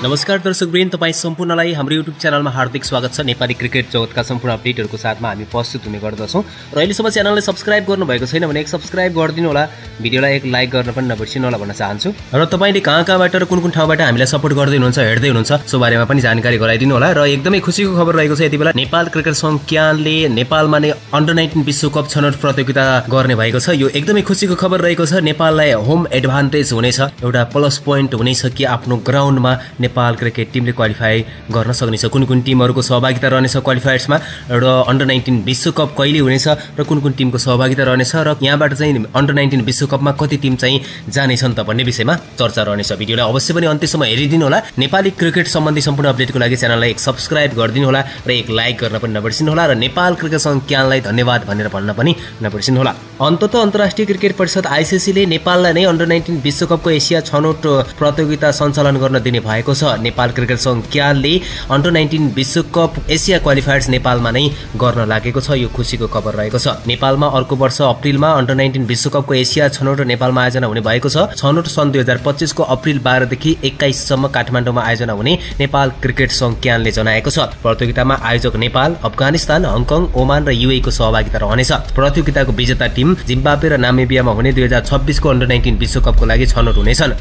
नमस्कार दर्शकवृन्द तपाईँ सम्पूर्णलाई हाम्रो युट्युब च्यानलमा हार्दिक स्वागत छ। नेपाली क्रिकेट जगतका सम्पूर्ण अपडेटहरूको साथमा हामी प्रस्तुत हुने गर्दछौँ। र अहिलेसम्म च्यानललाई सब्सक्राइब गर्नुभएको छैन भने एक सब्सक्राइब गरिदिनु होला। भिडियोलाई एक लाइक गर्न पनि नबिर्सिनु होला भन्न चाहन्छु। र तपाईँले कहाँ कहाँबाट र कुन कुन ठाउँबाट हामीलाई सपोर्ट गर्दै हुनुहुन्छ हेर्दै हुनुहुन्छ सो बारेमा पनि जानकारी गराइदिनु होला। र एकदमै खुसीको खबर रहेको छ यति बेला नेपाल क्रिकेट सङ्घ क्यानले नेपालमा नै अन्डर नाइन्टिन विश्वकप छनौट प्रतियोगिता गर्ने भएको छ। यो एकदमै खुसीको खबर रहेको छ। नेपाललाई होम एडभान्टेज हुनेछ। एउटा प्लस पोइन्ट हुनेछ कि आफ्नो ग्राउन्डमा नेपाल क्रिकेट टिमले क्वालिफाई गर्न सक्नेछ। कुन कुन टिमहरूको सहभागिता रहनेछ क्वालिफायर्समा? र अन्डर नाइन्टिन विश्वकप कहिले हुनेछ र कुन कुन टिमको सहभागिता रहनेछ र यहाँबाट चाहिँ अन्डर नाइन्टिन विश्वकपमा कति टिम चाहिँ जानेछन् त भन्ने विषयमा चर्चा रहनेछ। भिडियोलाई अवश्य पनि अन्त्यसम्म हेरिदिनु होला। नेपाली क्रिकेट सम्बन्धी सम्पूर्ण अपडेटको लागि च्यानललाई एक सब्सक्राइब गरिदिनु होला र एक लाइक गर्न पनि नबिर्सिनु होला र नेपाल क्रिकेट सङ्घ क्यानलाई धन्यवाद भनेर भन्न पनि नबिर्सिनु होला। अन्तत अन्तर्राष्ट्रिय क्रिकेट परिषद आइसिसीले नेपाललाई नै अन्डर नाइन्टिन विश्वकपको एसिया छनौट प्रतियोगिता सञ्चालन गर्न दिने भएको छ। नेपाल क्रिकेट सङ्घ क्यालले अन्डर नाइन्टिन विश्वकप एसिया क्वालिफायर्स नेपालमा नै गर्न लागेको छ। यो खुसीको खबर रहेको छ। नेपालमा अर्को वर्ष अप्रिलमा अन्डर नाइन्टिन विश्वकपको एसिया छनौट नेपालमा आयोजना हुने भएको छ। छनौट सन् दुई हजार पच्चिसको अप्रिल बाह्रदेखि एक्काइससम्म काठमाडौँमा आयोजना हुने नेपाल क्रिकेट सङ्घ क्यानले जनाएको छ। प्रतियोगितामा आयोजक नेपाल अफगानिस्तान हङकङ ओमान र युएको सहभागिता रहनेछ। प्रतियोगिताको विजेता टिम जिम्बाब्वे र नामेबियामा हुने दुई हजार छब्बिसको अन्डर नाइन्टिन विश्वकपको लागि छनौट हुनेछन्।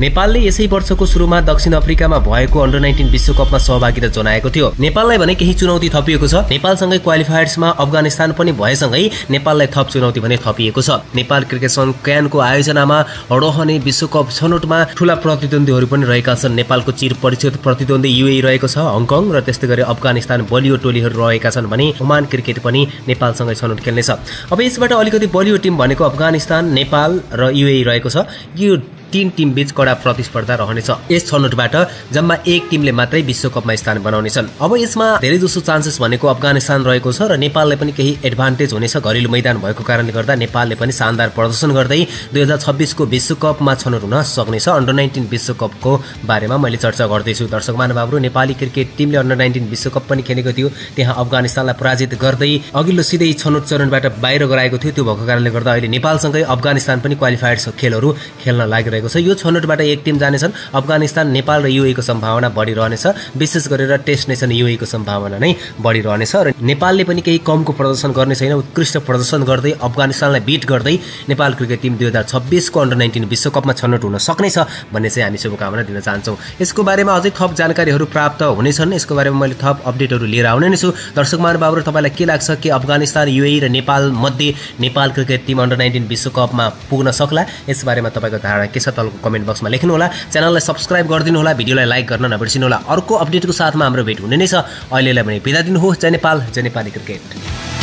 नेपालले यसै वर्षको सुरुमा दक्षिण अफ्रिकामा भएको अन्डर नाइन्टिन विश्वकपमा सहभागिता जनाएको थियो। नेपाललाई भने केही चुनौती थपिएको छ। नेपालसँगै क्वालिफायर्समा अफगानिस्तान पनि भएसँगै नेपाललाई थप चुनौती भने थपिएको छ। नेपाल क्रिकेट सङ्घ क्यानको आयोजनामा रहने विश्वकप छनौटमा ठूला प्रतिद्वन्दीहरू पनि रहेका छन्। नेपालको चिर परिचित प्रतिद्वन्दी युए रहेको छ हङकङ र त्यस्तै गरी अफगानिस्तान बलियो टोलीहरू रहेका छन् भने ओमान क्रिकेट पनि नेपालसँगै छनौट खेल्नेछ। अब यसबाट अलिकति बलियो टिम भनेको अफगानिस्तान नेपाल र युए रहेको छ। यो तीन टिम बीच कडा प्रतिस्पर्धा रहनेछ। यस छनौटबाट जम्मा एक टिमले मात्रै विश्वकपमा स्थान बनाउनेछन्। अब यसमा धेरै जसो चान्सेस भनेको अफगानिस्तान रहेको छ र नेपाललाई पनि केही एडभान्टेज हुनेछ। घरेलु मैदान भएको कारणले गर्दा नेपालले पनि शानदार प्रदर्शन गर्दै दुई हजार छब्बिसको विश्वकपमा छनौट हुन सक्नेछ। अन्डर नाइन्टिन विश्वकपको बारेमा मैले चर्चा गर्दैछु। दर्शक महानुभावहरू नेपाली क्रिकेट टिमले अन्डर नाइन्टिन विश्वकप पनि खेलेको थियो। त्यहाँ अफगानिस्तानलाई पराजित गर्दै अघिल्लो सिधै छनौट चरणबाट बाहिर गराएको थियो। त्यो भएको कारणले गर्दा अहिले नेपालसँगै अफगानिस्तान पनि क्वालिफाइड खेलहरू खेल्न लागिरहेको रहेको छ। यो छनौटबाट एक टिम जानेछन्। अफगानिस्तान नेपाल र युएको सम्भावना बढिरहनेछ। विशेष गरेर टेस्ट नेसन युएको सम्भावना नै बढिरहनेछ। र नेपालले पनि केही कमको प्रदर्शन गर्ने छैन। उत्कृष्ट प्रदर्शन गर्दै अफगानिस्तानलाई बिट गर्दै नेपाल क्रिकेट टिम दुई हजार छब्बिसको अन्डर नाइन्टिन विश्वकपमा छनौट हुन सक्नेछ भन्ने चाहिँ हामी शुभकामना दिन चाहन्छौँ। यसको बारेमा अझै थप जानकारीहरू प्राप्त हुनेछन्। यसको बारेमा मैले थप अपडेटहरू लिएर आउने नै छु। दर्शक महानुभावहरू तपाईँलाई के लाग्छ कि अफगानिस्तान युए र नेपाल मध्ये Nepal cricket team under nineteen विश्वकपमा पुग्न सक्ला? यसबारेमा तपाईँको धारणा के छ? तलको कमेन्ट बक्समा लेख्नु होला। च्यानललाई सब्सक्राइब गरिदिनु होला भिडियोलाई लाइक गर्न नबिर्सिनु होला। अर्को अपडेटको साथमा हाम्रो भेट हुने नै छ। अहिलेलाई भने बिदा दिनुहोस्। जय नेपाल जय नेपाली क्रिकेट।